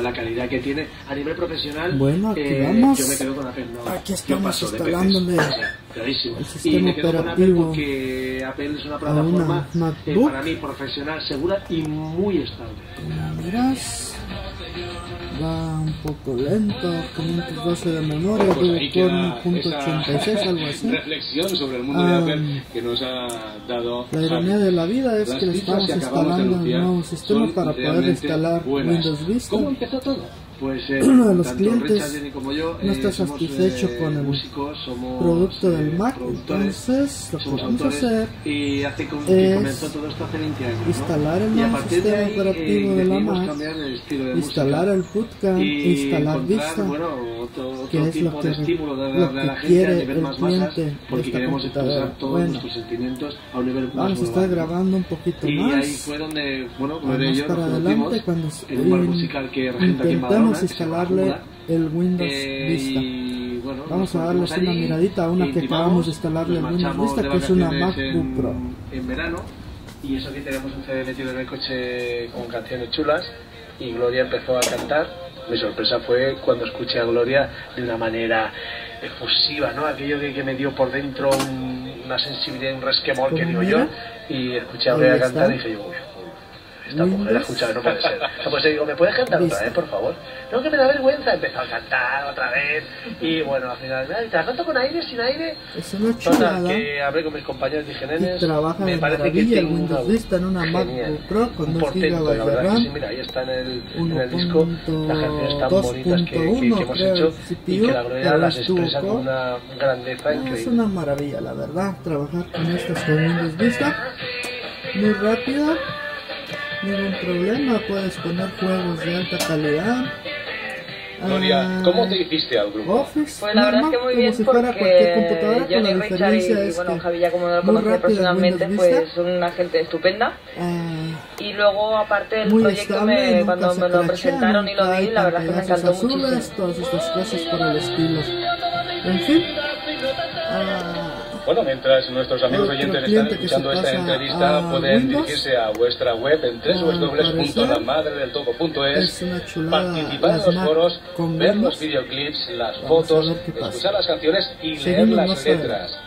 la calidad que tiene a nivel profesional. Bueno, aquí eh, vamos. Yo me quedo con Apple. No, Aquí estamos sea, clarísimo. el Y sistema me quedo con Apple porque Apple es una plataforma una eh, para mí profesional, segura y muy estable. Como miras, va un poco lento, 512 de memoria, Pues tuvo .86, algo así. reflexión sobre el mundo de Ah, Apple que nos ha dado La ironía de la vida es Las que le estamos de instalando un nuevo sistema para poder instalar. Windows Vista. ¿Cómo empezó todo? Pues eh, Uno de los clientes como yo no eh, está somos, satisfecho eh, con el músicos, somos, producto eh, del Mac, entonces lo que vamos a hacer y hace es todo esto hace 20 años instalar el y nuevo de sistema ahí, operativo eh, de la Mac, el instalar el bootcamp, y instalar Vista, bueno, otro, otro que es lo que, de estímulo de lo darle a que la gente a quiere nivel el más cliente de porque esta queremos computadora. expresar todos Bueno, nuestros sentimientos a un nivel vamos a estar grabando un poquito y más. ahí fue donde, bueno, y yo para adelante cuando en un bar in- musical que regenta aquí en Se llama instalarle el Windows Eh, Vista. Vamos a darles una miradita a una que acabamos de instalarle el Windows Vista, que es una MacBook Pro. en verano y eso que teníamos un CD metido en el coche con canciones chulas y Gloria empezó a cantar. Mi sorpresa fue cuando escuché a Gloria de una manera efusiva, ¿no? Aquello que, que me dio por dentro un- una sensibilidad, un resquemor que ¿Cómo digo yo y escuché a Gloria cantar y dije yo, uy, esta mujer ha escuchado, no puede ser. No puede ser. Digo, ¿me puedes cantar otra vez, por favor? No, que me da vergüenza. Empezó a cantar otra vez. Y bueno, al final, "Ay, ¿te has canto con aire, sin aire? Es una Total, chulada. que hablé con mis compañeros dije, nenes, trabaja me parece que Windows una- Vista en una MacBook Pro con un 2 portento, GB la verdad que RAM, sí, mira, ahí está en el, en el disco las canciones tan bonitas que, que- que 2.1 hemos hecho el y CPU, que la Gloria las expresa con una grandeza Es increíble. una maravilla, la verdad, trabajar con estas con Windows Vista. Muy rápida, ningún problema, puedes poner juegos de alta calidad. Gloria, Ah, ¿cómo te hiciste al grupo? Office, Pues la verdad es que muy como bien si fuera cualquier computadora, porque con la Johnny Richard y, diferencia y, es bueno, Javi ya como lo rápido personalmente, pues son una gente estupenda. ah, Y luego aparte el proyecto estable, me, cuando se me lo presentaron y lo vi, la verdad es que me encantó azules, muchísimo. todas estas cosas por el estilo. En fin, ah, Bueno, mientras nuestros amigos oyentes están escuchando esta entrevista, pueden dirigirse a vuestra web en parecer www.lamadredeltopo.es, es una chulada participar en los foros, ver los videoclips, las fotos, escuchar las canciones y leer las letras.